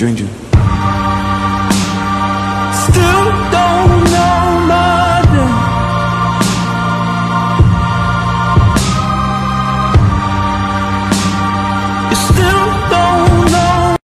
stranger. Still don't know my name. You still